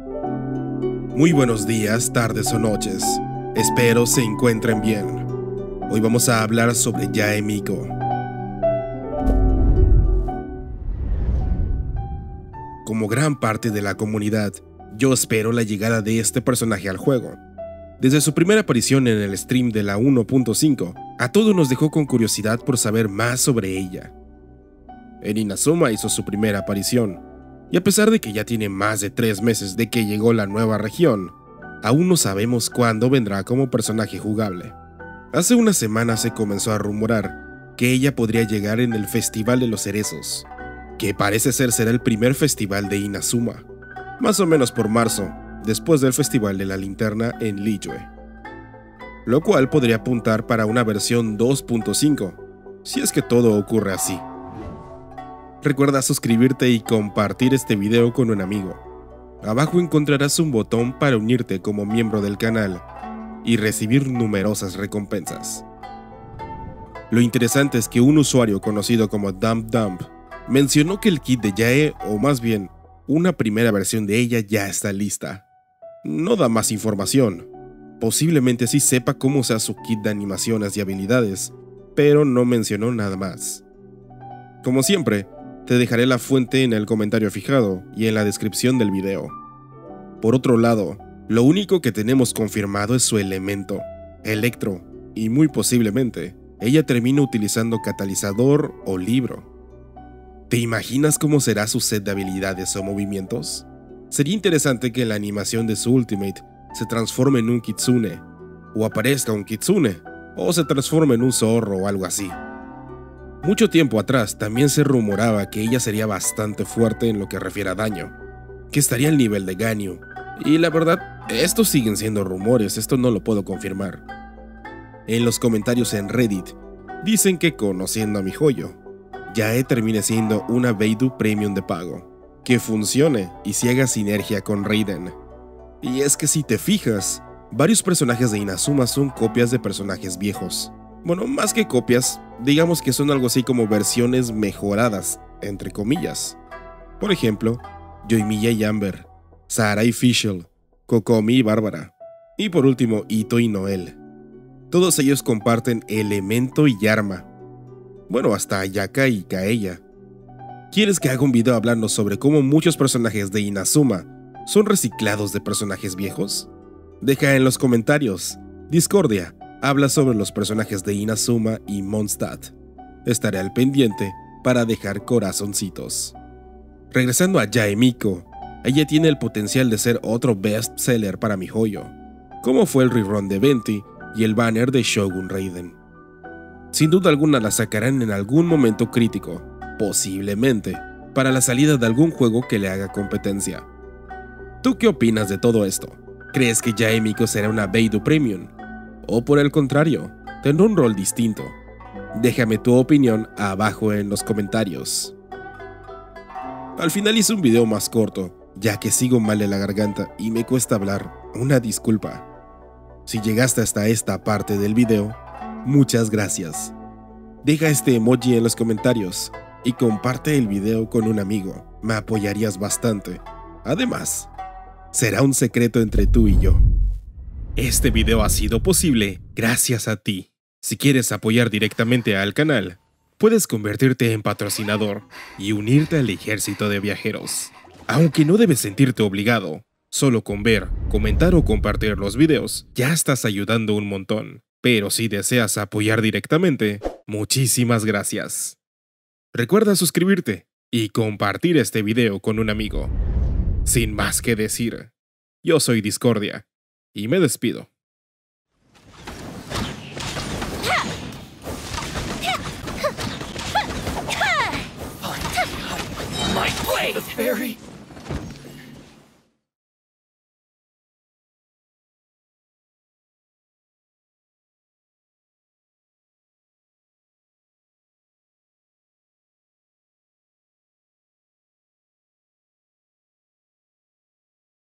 Muy buenos días, tardes o noches. Espero se encuentren bien. Hoy vamos a hablar sobre Yae Miko. Como gran parte de la comunidad, yo espero la llegada de este personaje al juego. Desde su primera aparición en el stream de la 1.5, a todos nos dejó con curiosidad por saber más sobre ella. En Inazuma hizo su primera aparición, y a pesar de que ya tiene más de tres meses de que llegó la nueva región, aún no sabemos cuándo vendrá como personaje jugable. Hace una semana se comenzó a rumorar que ella podría llegar en el Festival de los Cerezos, que parece ser será el primer festival de Inazuma, más o menos por marzo, después del Festival de la Linterna en Liyue. Lo cual podría apuntar para una versión 2.5, si es que todo ocurre así. Recuerda suscribirte y compartir este video con un amigo. Abajo encontrarás un botón para unirte como miembro del canal y recibir numerosas recompensas. Lo interesante es que un usuario conocido como Dump Dump mencionó que el kit de Yae, o más bien, una primera versión de ella ya está lista. No da más información. Posiblemente sí sepa cómo sea su kit de animaciones y habilidades, pero no mencionó nada más. Como siempre, te dejaré la fuente en el comentario fijado y en la descripción del video. Por otro lado, lo único que tenemos confirmado es su elemento, Electro, y muy posiblemente, ella termina utilizando catalizador o libro. ¿Te imaginas cómo será su set de habilidades o movimientos? Sería interesante que la animación de su Ultimate se transforme en un kitsune, o aparezca un kitsune, o se transforme en un zorro o algo así. Mucho tiempo atrás también se rumoraba que ella sería bastante fuerte en lo que refiere a daño, que estaría al nivel de Ganyu, y la verdad, estos siguen siendo rumores, esto no lo puedo confirmar. En los comentarios en Reddit, dicen que conociendo a mi joyo, Yae termine siendo una Beidu Premium de pago, que funcione y se haga sinergia con Raiden. Y es que si te fijas, varios personajes de Inazuma son copias de personajes viejos, bueno, más que copias, digamos que son algo así como versiones mejoradas, entre comillas. Por ejemplo, Yoimiya y Amber, Sara y Fischl, Kokomi y Bárbara, y por último Ito y Noel. Todos ellos comparten elemento y arma. Bueno, hasta Ayaka y Kaeya. ¿Quieres que haga un video hablando sobre cómo muchos personajes de Inazuma son reciclados de personajes viejos? Deja en los comentarios. Discordia, habla sobre los personajes de Inazuma y Mondstadt. Estaré al pendiente para dejar corazoncitos. Regresando a Yaemiko, ella tiene el potencial de ser otro bestseller para mi joyo, como fue el rerun de Venti y el banner de Shogun Raiden. Sin duda alguna la sacarán en algún momento crítico, posiblemente, para la salida de algún juego que le haga competencia. ¿Tú qué opinas de todo esto? ¿Crees que Yaemiko será una Beidu Premium? O por el contrario, tendrá un rol distinto. Déjame tu opinión abajo en los comentarios. Al final hice un video más corto, ya que sigo mal de la garganta y me cuesta hablar, una disculpa. Si llegaste hasta esta parte del video, muchas gracias. Deja este emoji en los comentarios y comparte el video con un amigo, me apoyarías bastante. Además, será un secreto entre tú y yo. Este video ha sido posible gracias a ti. Si quieres apoyar directamente al canal, puedes convertirte en patrocinador y unirte al ejército de viajeros. Aunque no debes sentirte obligado, solo con ver, comentar o compartir los videos ya estás ayudando un montón. Pero si deseas apoyar directamente, muchísimas gracias. Recuerda suscribirte y compartir este video con un amigo. Sin más que decir, yo soy Discordia y me despido.